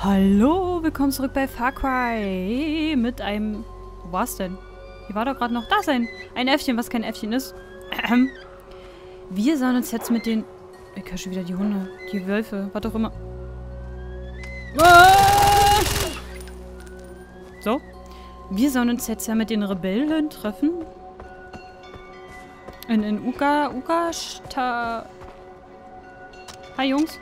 Hallo, willkommen zurück bei Far Cry mit einem... Wo war's denn? Hier war doch gerade noch... Da sein! Ein Äffchen, was kein Äffchen ist. Ähm. Wir sollen uns jetzt mit den... Ich höre schon wieder die Hunde. Die Wölfe, was auch immer. Ah! So. Wir sollen uns jetzt ja mit den Rebellen treffen. In, in Uka... Uka... Sta... Hi, Jungs.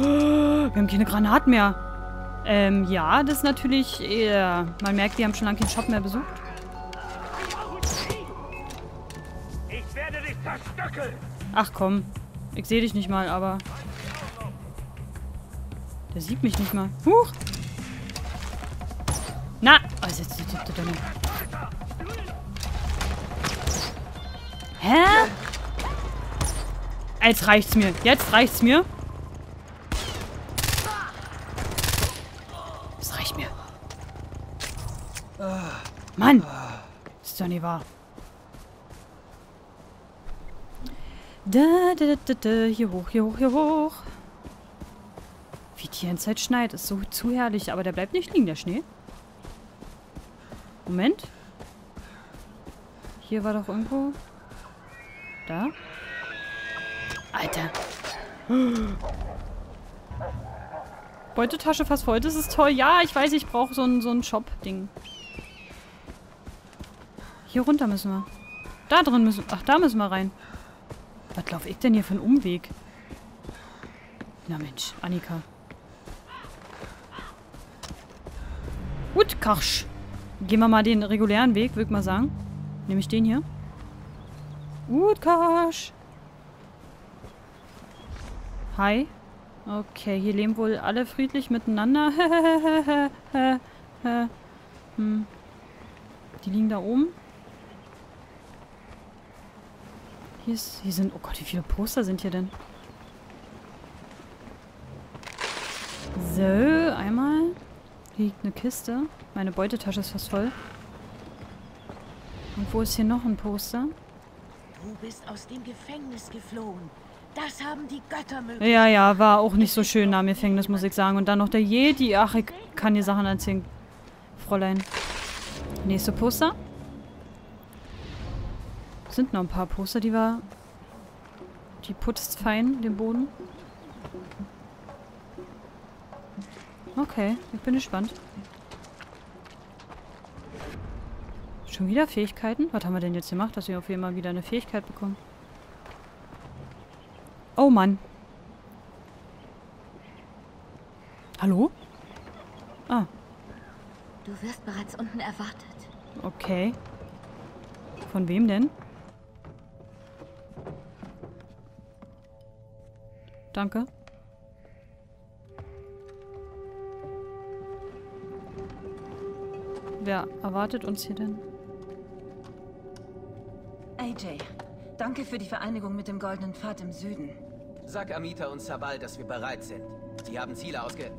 Wir haben keine Granaten mehr. Ähm, ja, das ist natürlich eher... Man merkt, die haben schon lange keinen Shop mehr besucht. Ich werde dich zerstückeln! Ach komm. Ich sehe dich nicht mal, aber... Der sieht mich nicht mal. Huch! Na! Also, jetzt, jetzt, jetzt, jetzt, Hä? Jetzt reicht's mir. Jetzt reicht's mir. Das reicht mir. Mann! Ist doch nicht wahr. Da, da, da, da, da. Hier hoch, hier hoch, hier hoch. Wie die ganze Zeit schneit. Ist so zu herrlich. Aber der bleibt nicht liegen, der Schnee. Moment. Hier war doch irgendwo... Da? Alter. Beutetasche fast voll. Das ist toll. Ja, ich weiß, ich brauche so ein, so ein Shop-Ding. Hier runter müssen wir. Da drin müssen Ach, da müssen wir rein. Was laufe ich denn hier für einen Umweg? Na Mensch, Annika. Gut, Karsch. Gehen wir mal den regulären Weg, würde ich mal sagen. Nehme ich den hier. Gut, Karsch. Hi. Okay, hier leben wohl alle friedlich miteinander. hm. Die liegen da oben. Hier, ist, hier sind... Oh Gott, wie viele Poster sind hier denn? So, einmal. Hier liegt eine Kiste. Meine Beutetasche ist fast voll. Und wo ist hier noch ein Poster? Du bist aus dem Gefängnis geflohen. Das haben die Götter möglich. Ja, ja, war auch nicht so schön am Gefängnis, muss ich sagen. Und dann noch der Jedi. Ach, ich kann dir Sachen erzählen. Fräulein. Nächste Poster. Sind noch ein paar Poster, die war... Die putzt fein, den Boden. Okay, ich bin gespannt. Schon wieder Fähigkeiten? Was haben wir denn jetzt gemacht, dass wir auf jeden Fall wieder eine Fähigkeit bekommen? Oh Mann. Hallo? Ah, Du wirst bereits unten erwartet. okay. Von wem denn? Danke. Wer erwartet uns hier denn? AJ, danke für die Vereinigung mit dem Goldenen Pfad im Süden. Sag Amita und Sabal, dass wir bereit sind. Sie haben Ziele ausge...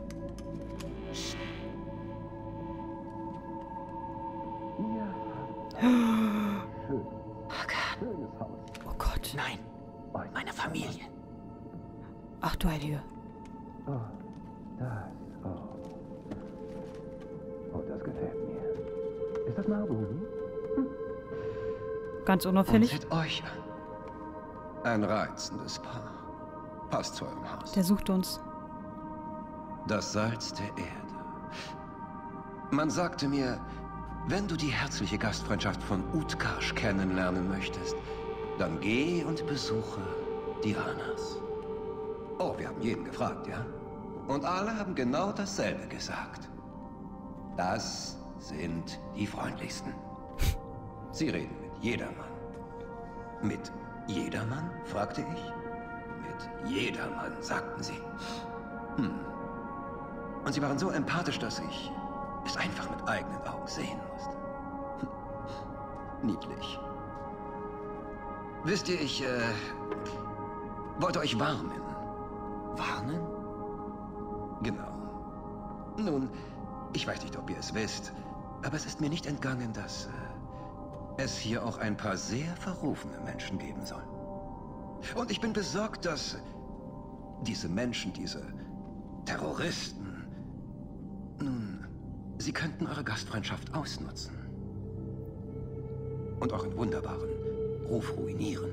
Ganz Und unauffällig. seht euch an. Ein reizendes Paar. Passt zu eurem Haus. Der sucht uns. Das Salz der Erde. Man sagte mir, wenn du die herzliche Gastfreundschaft von Utkarsh kennenlernen möchtest, dann geh und besuche Dianas. Oh, wir haben jeden gefragt, ja? Und alle haben genau dasselbe gesagt. Das sind die freundlichsten. Sie reden mit jedermann. Mit jedermann? fragte ich. Mit jedermann, sagten sie. Hm. Und sie waren so empathisch, dass ich es einfach mit eigenen Augen sehen musste. Hm. Niedlich. Wisst ihr, ich äh, wollte euch warnen. Warnen? Genau. Nun, ich weiß nicht, ob ihr es wisst, aber es ist mir nicht entgangen, dass äh, es hier auch ein paar sehr verrufene Menschen geben soll. Und ich bin besorgt, dass diese Menschen, diese Terroristen. Nun, sie könnten eure Gastfreundschaft ausnutzen. Und euren wunderbaren Ruf ruinieren.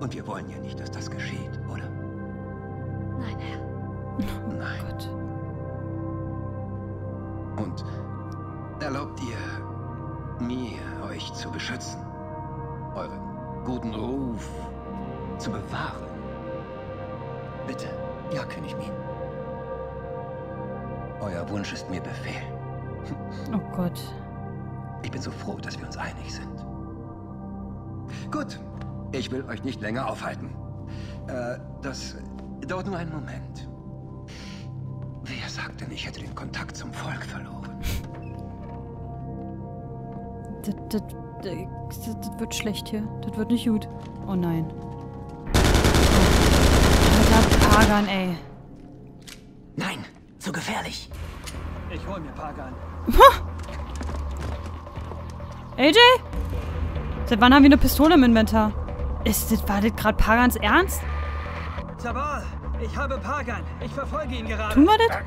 Und wir wollen ja nicht, dass das geschieht, oder? Nein, Herr. Nein. Gott. Und erlaubt ihr mir, euch zu beschützen, euren guten Ruf zu bewahren? Bitte, ja, König Min. Euer Wunsch ist mir Befehl. Oh Gott. Ich bin so froh, dass wir uns einig sind. Gut, ich will euch nicht länger aufhalten. Äh, das dauert nur einen Moment. Wer sagt denn, ich hätte den Kontakt zum Volk verloren? Das, das, das, das wird schlecht hier. Das wird nicht gut. Oh nein. Alter Pagan, ey. Nein, zu gefährlich. Ich hol mir Pagan. AJ? Seit wann haben wir eine Pistole im Inventar? Ist das, war das gerade Pagans Ernst? Zabal, ich habe Pagan. Ich verfolge ihn gerade. Tun wir das?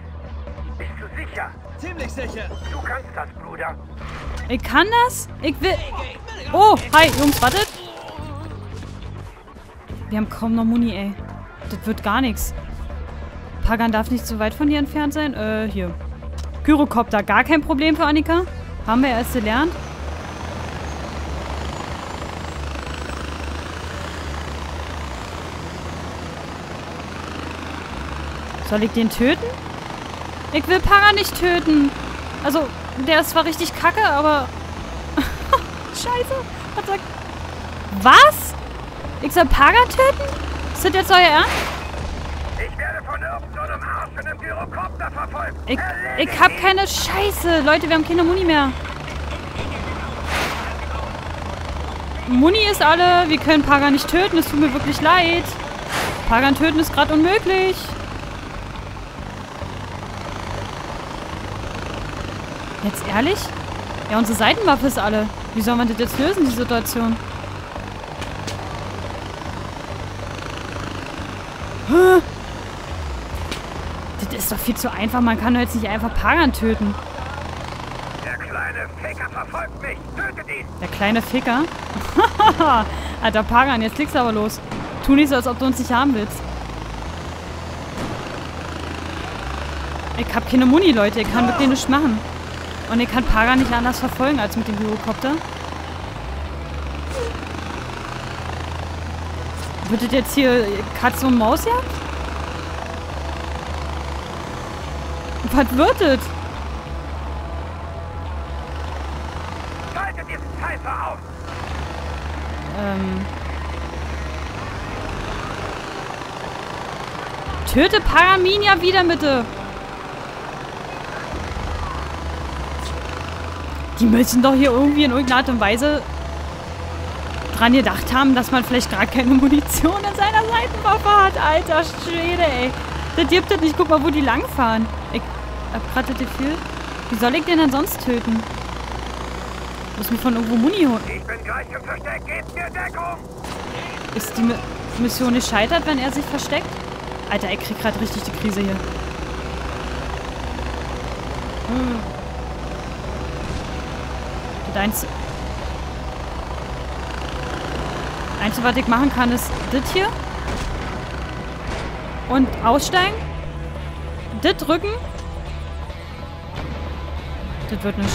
Bist du sicher? Ziemlich sicher. Du kannst das, Bruder. Ich kann das? Ich will... Oh, hi, Jungs, wartet. Wir haben kaum noch Muni, ey. Das wird gar nichts. Pagan darf nicht so weit von hier entfernt sein. Äh, hier. Gyrocopter, gar kein Problem für Annika. Haben wir erst gelernt. Soll ich den töten? Ich will Pagan nicht töten. Also, der ist zwar richtig kacke, aber... Scheiße. Was sagt... Was? Ich soll Pagan töten? Ist das jetzt euer Ernst? Ich werde von irgendeinem Arsch in einem Gyrokopter verfolgt. Ich, Erledigt ich hab keine Scheiße. Leute, wir haben keine Muni mehr. Muni ist alle. Wir können Pagan nicht töten. Es tut mir wirklich leid. Pagan töten ist gerade unmöglich. Jetzt ehrlich? Ja, unsere Seitenwaffe ist alle. Wie soll man das jetzt lösen, die Situation? Das ist doch viel zu einfach. Man kann doch jetzt nicht einfach Pagan töten. Der kleine Ficker verfolgt mich. Tötet ihn. Der kleine Ficker. Alter Pagan, jetzt legst du aber los. Tu nicht so, als ob du uns nicht haben willst. Ich hab keine Muni, Leute. Ich kann mit denen nichts machen. Und ich kann Pagan nicht anders verfolgen als mit dem Gyrocopter. Wird das jetzt hier Katze und Maus jagd? Was wird das? Schaltet diesen Pfeifer auf. Ähm. Töte Paraminia wieder, bitte. Die müssen doch hier irgendwie in irgendeiner Art und Weise dran gedacht haben, dass man vielleicht gar keine Munition in seiner Seitenwaffe hat. Alter Schwede, ey. Das gibt es nicht. Guck mal, wo die langfahren. Ich hab gerade das Gefühl. Wie soll ich den denn sonst töten? Muss mich von irgendwo Muni holen. Ich bin gleich im Versteck. Gebt mir Deckung. Ist die Mi- Mission gescheitert, wenn er sich versteckt? Alter, ich krieg gerade richtig die Krise hier. Hm. Das Einzige... Was ich machen kann, ist das hier. Und aussteigen. Das drücken. Das wird nicht.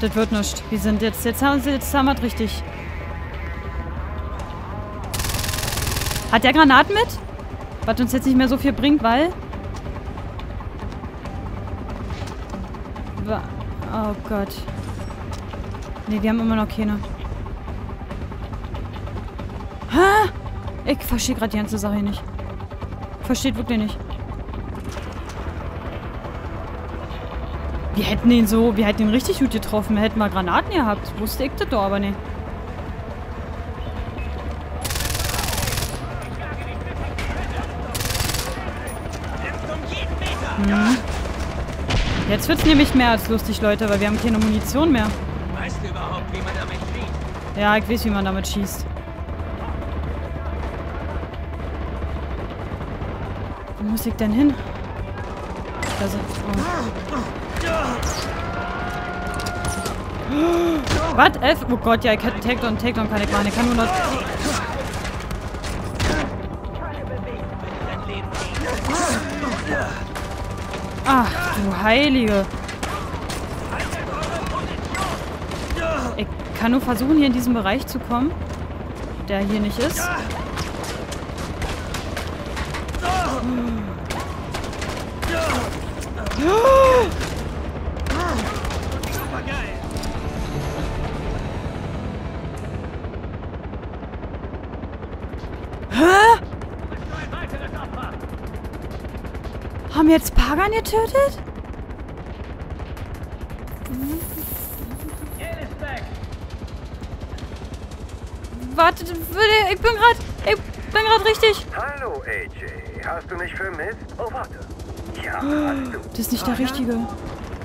Das wird nicht. Wir sind jetzt... Jetzt haben, sie, jetzt haben wir es richtig. Hat der Granaten mit? Was uns jetzt nicht mehr so viel bringt, weil... Oh Gott. Ne, wir haben immer noch keine. Hä? Ich verstehe gerade die ganze Sache nicht. Versteht wirklich nicht. Wir hätten ihn so, wir hätten ihn richtig gut getroffen. Wir hätten mal Granaten gehabt. Wusste ich das doch aber nicht. Jetzt wird wird's nämlich mehr als lustig, Leute, weil wir haben keine Munition mehr. Weißt du überhaupt, wie man damit schießt? Ja, ich weiß, wie man damit schießt. Wo muss ich denn hin? Da sind... Oh. Was? Elf? Oh Gott, ja, ich hätte Takedown, Takedown kann ich machen. Ich kann nur noch... Ach, du Heilige. Ich kann nur versuchen, hier in diesen Bereich zu kommen, der hier nicht ist. Hä? Haben wir jetzt Pagan getötet? Warte, ich bin gerade, ich bin gerade richtig. Hallo, AJ. Hast du mich vermisst? Oh, warte. Ja, hast du. Das ist nicht der Richtige.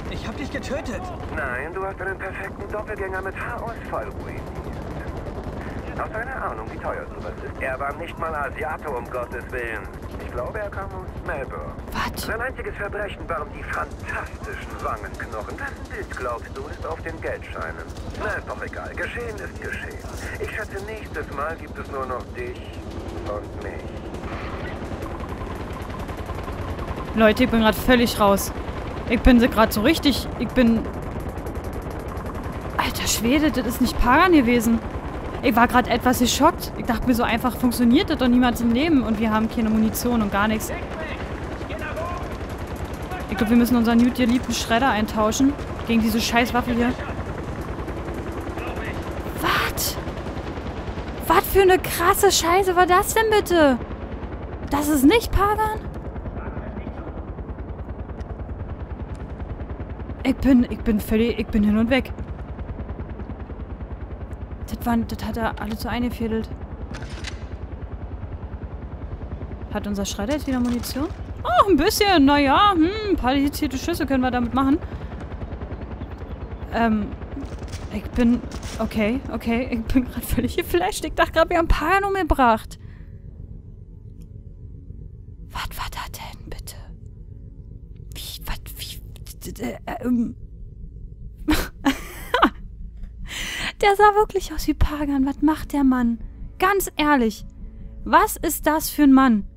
Ich hab dich getötet. Nein, du hast einen perfekten Doppelgänger mit Haarausfall ruiniert. Aus einer Ahnung, wie teuer sowas ist. Er war nicht mal Asiate, um Gottes Willen. Ich glaube, er kam aus Melbourne. Was? Sein einziges Verbrechen waren die fantastischen Wangenknochen. Wessen Bild, glaubst du, ist auf den Geldscheinen? Na, ist doch egal. Geschehen ist geschehen. Ich schätze, nächstes Mal gibt es nur noch dich und mich. Leute, ich bin gerade völlig raus. Ich bin gerade so richtig. Ich bin. Alter Schwede, das ist nicht Pagan gewesen. Ich war gerade etwas geschockt. Ich dachte mir, so einfach funktioniert das doch niemals im Leben. Und wir haben keine Munition und gar nichts. Glaube, wir müssen unseren gut geliebten Schredder eintauschen. Gegen diese Scheißwaffe hier. Was? Was für eine krasse Scheiße war das denn bitte? Das ist nicht Pagan? Ich bin, ich bin völlig, ich bin hin und weg. Das, waren, das hat er alles so eingefädelt. Hat unser Schredder jetzt wieder Munition? Ein bisschen. Naja, hm, ein paar dedizierte Schüsse können wir damit machen. Ähm, ich bin... Okay, okay. Ich bin gerade völlig geflasht. Ich dachte gerade, wir haben Pagan umgebracht. Was war das denn, bitte? Wie, was, wie... Äh, ähm... Der sah wirklich aus wie Pagan. Was macht der Mann? Ganz ehrlich. Was ist das für ein Mann?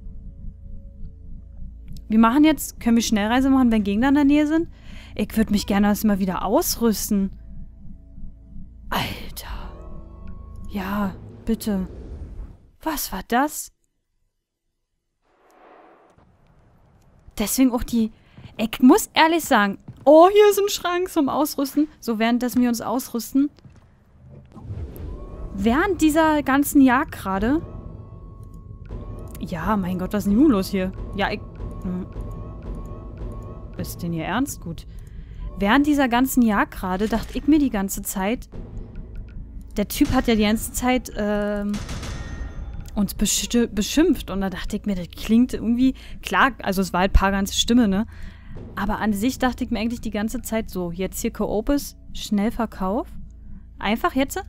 Wir machen jetzt, können wir Schnellreise machen, wenn Gegner in der Nähe sind? Ich würde mich gerne erstmal wieder ausrüsten. Alter. Ja, bitte. Was war das? Deswegen auch die... Ich muss ehrlich sagen... Oh, hier ist ein Schrank zum Ausrüsten. So währenddessen wir uns ausrüsten. Während dieser ganzen Jagd gerade... Ja, mein Gott, was ist denn nun los hier? Ja, ich... Hm. Ist denn hier ernst? Gut. Während dieser ganzen Jagd gerade dachte ich mir die ganze Zeit... Der Typ hat ja die ganze Zeit ähm, uns beschimpft. Und da dachte ich mir, das klingt irgendwie... Klar, also es war halt Pagans Stimme, ne? Aber an sich dachte ich mir eigentlich die ganze Zeit so, jetzt hier Koopis, Schnellverkauf. Einfach jetzt?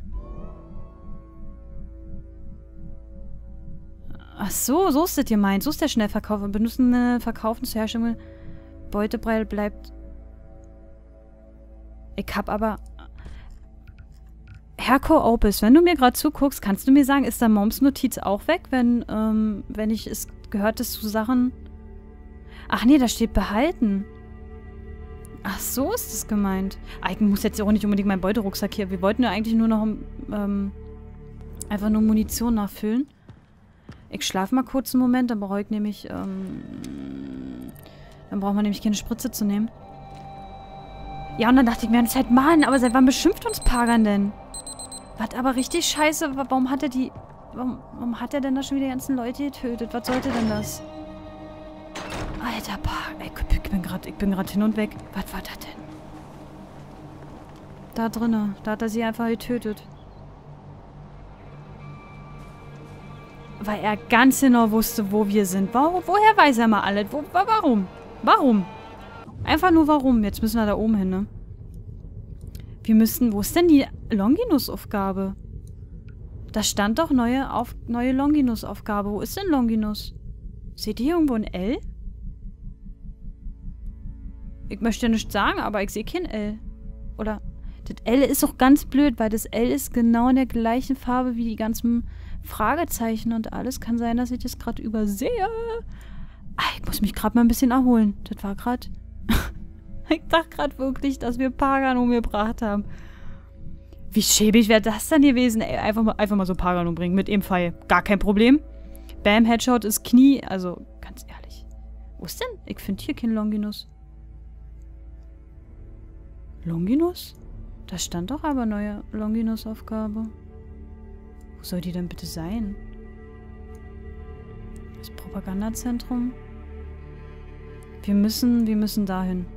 Ach so, so ist das gemeint. So ist der Schnellverkauf. Wir benutzen eine Verkaufen zur Herstellung. Beutepreil bleibt. Ich hab aber. Herr Opus, wenn du mir gerade zuguckst, kannst du mir sagen, ist da Moms Notiz auch weg, wenn, ähm, wenn ich es gehört es zu Sachen. Ach nee, da steht behalten. Ach, so ist es gemeint. Ah, ich muss jetzt auch nicht unbedingt meinen Beuterucksack hier. Wir wollten ja eigentlich nur noch ähm, einfach nur Munition nachfüllen. Ich schlafe mal kurz einen Moment, dann brauche ich nämlich, ähm, dann braucht man nämlich keine Spritze zu nehmen. Ja, und dann dachte ich mir, das halt Mann, aber seit wann beschimpft uns Pagan denn? Was aber richtig scheiße, warum hat er die, warum, warum hat er denn da schon wieder die ganzen Leute getötet? Was sollte denn das? Alter, Pagan, ich bin gerade, ich bin gerade hin und weg. Was war das denn? Da drinnen, da hat er sie einfach getötet. Weil er ganz genau wusste, wo wir sind. Warum, woher weiß er mal alles? Wo, warum? Warum? Einfach nur warum. Jetzt müssen wir da oben hin, ne? Wir müssen... Wo ist denn die Longinus-Aufgabe? Da stand doch neue, neue Longinus-Aufgabe. Wo ist denn Longinus? Seht ihr hier irgendwo ein L? Ich möchte ja nichts sagen, aber ich sehe kein L. Oder, das L ist auch ganz blöd, weil das L ist genau in der gleichen Farbe wie die ganzen Fragezeichen und alles. Kann sein, dass ich das gerade übersehe. Ah, ich muss mich gerade mal ein bisschen erholen. Das war gerade... ich dachte gerade wirklich, dass wir Pagan umgebracht haben. Wie schäbig wäre das dann gewesen? Ey, einfach mal, einfach mal so Pagan umbringen mit dem Pfeil. Gar kein Problem. Bam, Headshot ist Knie. Also, ganz ehrlich. Wo ist denn? Ich finde hier kein Longinus. Longinus? Da stand doch aber neue Longinus-Aufgabe. Soll die denn bitte sein? Das Propagandazentrum? Wir müssen, wir müssen dahin.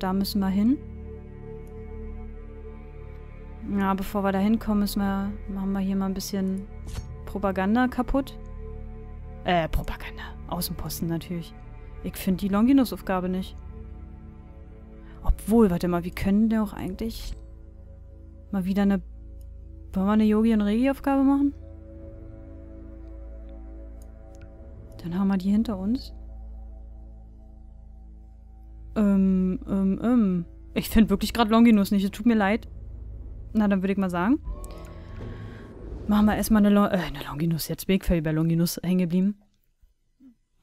Da müssen wir hin. Ja, bevor wir da hinkommen, müssen wir, machen wir hier mal ein bisschen Propaganda kaputt. Äh, Propaganda. Außenposten natürlich. Ich finde die Longinus-Aufgabe nicht. Obwohl, warte mal, wir können auch eigentlich mal wieder eine... Wollen wir eine Yogi- und Regi-Aufgabe machen? Dann haben wir die hinter uns. Ähm, ähm, ähm. Ich finde wirklich gerade Longinus nicht. Es tut mir leid. Na, dann würde ich mal sagen. Machen wir erstmal eine, Lo äh, eine Longinus. Jetzt bin ich bei Longinus hängen geblieben.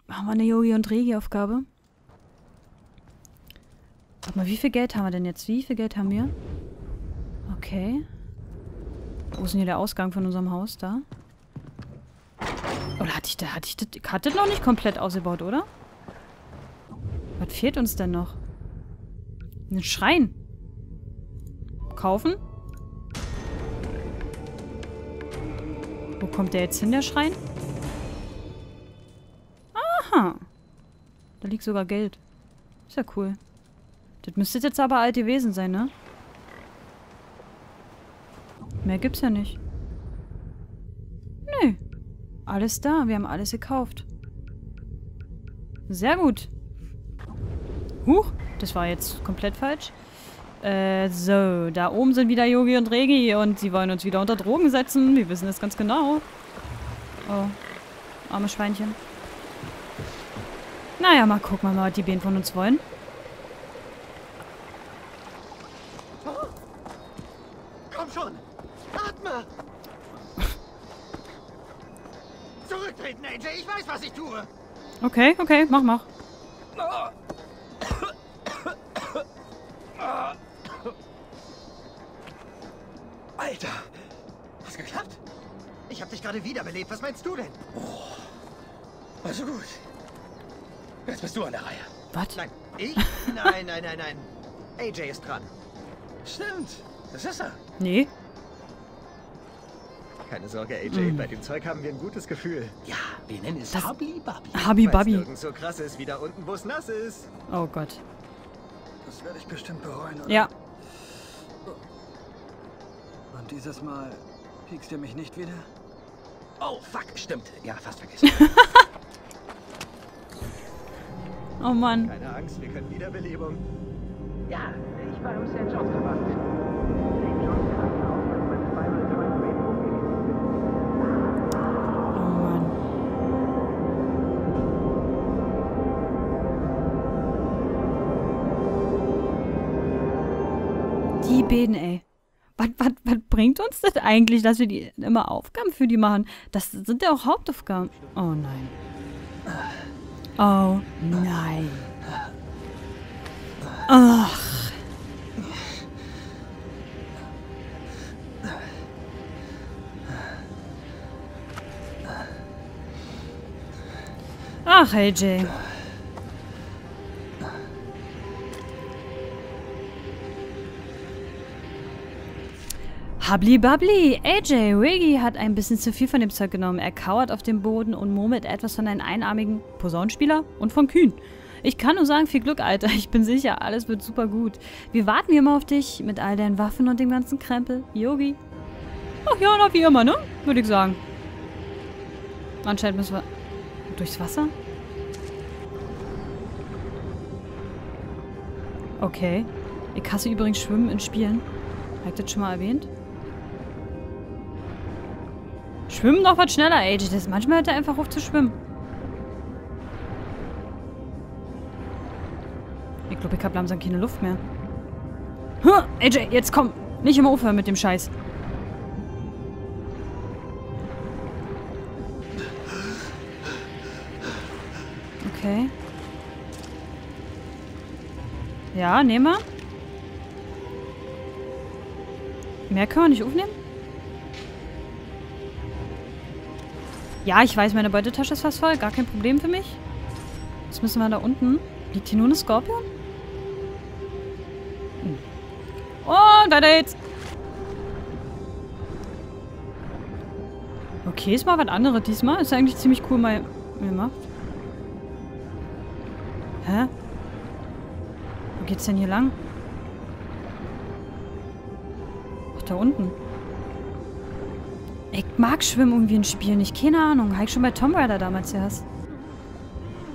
Machen wir eine Yogi- und Regi-Aufgabe. Warte mal, wie viel Geld haben wir denn jetzt? Wie viel Geld haben wir? Okay. Wo ist denn hier der Ausgang von unserem Haus? Da. Oder hatte ich, da, hatte ich das, hatte noch nicht komplett ausgebaut, oder? Was fehlt uns denn noch? Ein Schrein. Kaufen? Wo kommt der jetzt hin, der Schrein? Aha. Da liegt sogar Geld. Ist ja cool. Das müsste jetzt aber alt gewesen sein, ne? Mehr gibt's ja nicht. Nö. Alles da. Wir haben alles gekauft. Sehr gut. Huch, das war jetzt komplett falsch. Äh, so. Da oben sind wieder Yogi und Regi und sie wollen uns wieder unter Drogen setzen. Wir wissen es ganz genau. Oh. Arme Schweinchen. Naja, mal gucken, mal, was die Bienen von uns wollen. Okay, okay, mach, mach. Alter! Hast geklappt? Ich hab dich gerade wiederbelebt. Was meinst du denn? Oh. Also gut. Jetzt bist du an der Reihe. Was? Nein, ich? Nein, nein, nein, nein. AJ ist dran. Stimmt. Das ist er. Nee. Keine Sorge, AJ. Bei dem Zeug haben wir ein gutes Gefühl. Ja, wir nennen es Das- Habli-Babli. Habi Weil's Babi. nirgends so krass ist wie da unten, wo es nass ist. Oh Gott. Das werde ich bestimmt bereuen. Oder? Ja. Und dieses Mal piekst ihr mich nicht wieder? Oh, fuck, stimmt. Ja, fast vergessen. Oh Mann. Keine Angst, wir können Wiederbelebung. Ja, ich war im St. John's Verband. Die Beden, ey. Was, was, was bringt uns das eigentlich, dass wir die immer Aufgaben für die machen? Das sind ja auch Hauptaufgaben. Oh nein. Oh nein. Ach. Ach, AJ. Habli babli, AJ, Wiggy hat ein bisschen zu viel von dem Zeug genommen. Er kauert auf dem Boden und murmelt etwas von einem einarmigen Posaunenspieler und von Kühn. Ich kann nur sagen, viel Glück, Alter. Ich bin sicher, alles wird super gut. Wir warten hier mal auf dich mit all deinen Waffen und dem ganzen Krempel. Yogi. Ach ja, na wie immer, ne? Würde ich sagen. Anscheinend müssen wir durchs Wasser. Okay. Ich hasse übrigens Schwimmen in Spielen. Habe ich das schon mal erwähnt? Schwimmen noch was schneller, ey. Das, manchmal hört er einfach auf zu schwimmen. Ich glaube, ich habe langsam keine Luft mehr. Huh, AJ, jetzt komm. Nicht immer aufhören mit dem Scheiß. Okay. Ja, nehmen wir. Mehr können wir nicht aufnehmen? Ja, ich weiß, meine Beutetasche ist fast voll. Gar kein Problem für mich. Jetzt müssen wir da unten. Liegt hier nur eine Skorpion? Hm. Und weiter jetzt. Okay, ist mal was anderes diesmal. Ist eigentlich ziemlich cool mal gemacht. Hä? Wo geht's denn hier lang? Ach, da unten. Ich mag Schwimmen irgendwie in Spielen nicht. Keine Ahnung. Habe ich schon bei Tomb Raider damals erst.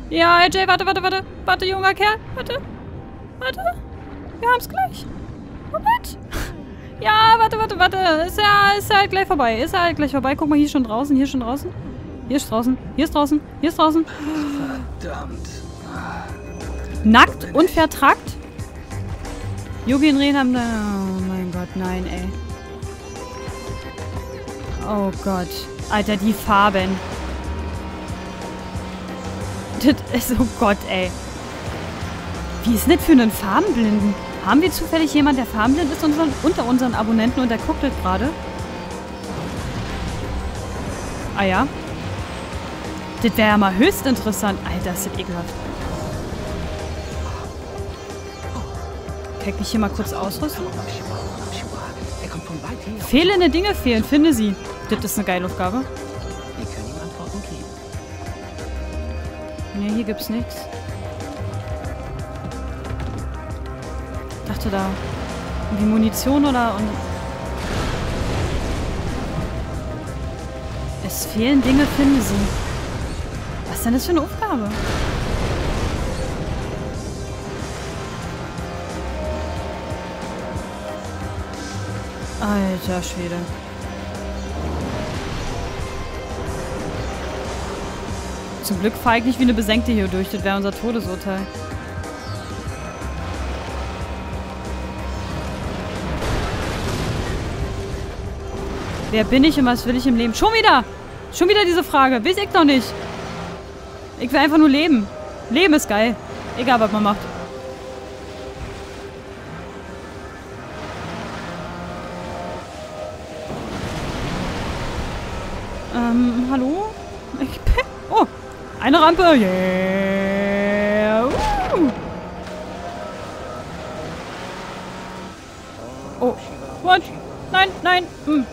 Ja, AJ, warte, warte, warte. Warte, junger Kerl. Warte. Warte. Wir haben's gleich. Moment. Ja, warte, warte, warte. Ist ja, ist ja halt gleich vorbei. Ist ja halt gleich vorbei. Guck mal, hier schon draußen, hier schon draußen. Hier ist draußen, hier ist draußen, hier ist draußen. Verdammt. Nackt und vertrackt? Yogi und Ren haben da... Oh mein Gott, nein, ey. Oh Gott. Alter, die Farben. Das ist... Oh Gott, ey. Wie ist denn das für einen Farbenblinden? Haben wir zufällig jemanden, der farbenblind ist unseren, unter unseren Abonnenten und der guckt das gerade? Ah ja. Das wäre ja mal höchst interessant. Alter, ist das ekelhaft. Kann ich mich hier mal kurz ausrüsten? Er. Fehlende Dinge fehlen, finde sie. Das ist eine geile Aufgabe. Wir können ihm Antworten geben. Ne, hier gibt's nichts. Dachte da. Irgendwie Munition oder und. Es fehlen Dinge, finde sie. Was ist denn das für eine Aufgabe? Alter Schwede. Zum Glück fahre ich nicht wie eine Besenkte hier durch. Das wäre unser Todesurteil. Wer bin ich und was will ich im Leben? Schon wieder! Schon wieder diese Frage. Weiß ich noch nicht. Ich will einfach nur leben. Leben ist geil. Egal, was man macht. Ähm, hallo? Ich eine Rampe. Yeah. Uh. Oh, what? Nein, nein. Hm.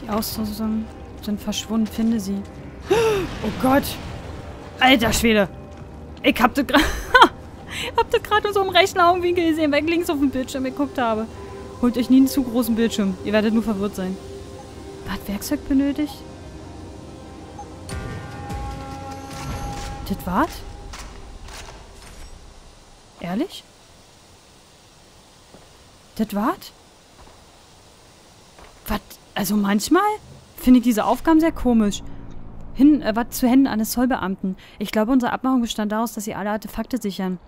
Die Ausrüstung sind verschwunden. Finde sie. Oh Gott. Alter Schwede. Ich hab das gerade... hab das gerade in so einem rechten Augenwinkel gesehen, weil ich links auf dem Bildschirm geguckt habe. Holt euch nie einen zu großen Bildschirm. Ihr werdet nur verwirrt sein. Was Werkzeug benötigt? Das war's? Ehrlich? Das war's? Was? Also manchmal finde ich diese Aufgaben sehr komisch. Hin, äh, was zu Händen eines Zollbeamten. Ich glaube, unsere Abmachung bestand daraus, dass sie alle Artefakte sichern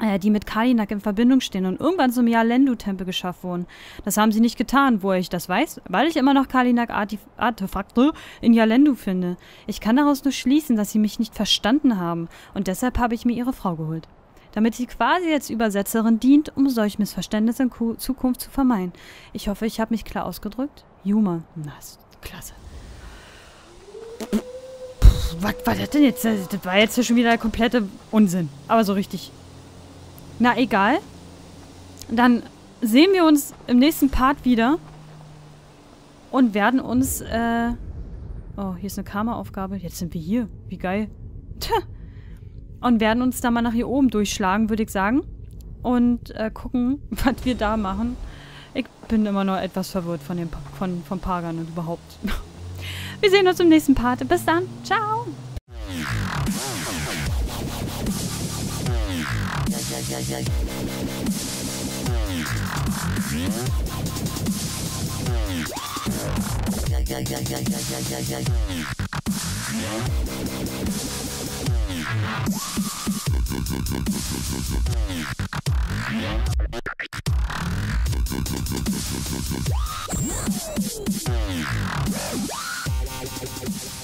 äh, die mit Kalinak in Verbindung stehen und irgendwann zum Yalendu-Tempel geschafft wurden. Das haben sie nicht getan, wo ich das weiß, weil ich immer noch Kalinak-Artefakte in Yalendu finde. Ich kann daraus nur schließen, dass sie mich nicht verstanden haben und deshalb habe ich mir ihre Frau geholt. Damit sie quasi als Übersetzerin dient, um solch Missverständnisse in Ku Zukunft zu vermeiden. Ich hoffe, ich habe mich klar ausgedrückt. Juma. Na, ist klasse. Was war das denn jetzt? Das war jetzt schon wieder der komplette Unsinn. Aber so richtig. Na, egal. Dann sehen wir uns im nächsten Part wieder. Und werden uns, äh... Oh, hier ist eine Karma-Aufgabe. Jetzt sind wir hier. Wie geil. Tja. Und werden uns da mal nach hier oben durchschlagen, würde ich sagen. Und äh, gucken, was wir da machen. Ich bin immer noch etwas verwirrt von dem, von, von Pagan und überhaupt. Wir sehen uns im nächsten Part. Bis dann. Ciao. Yeah. Thank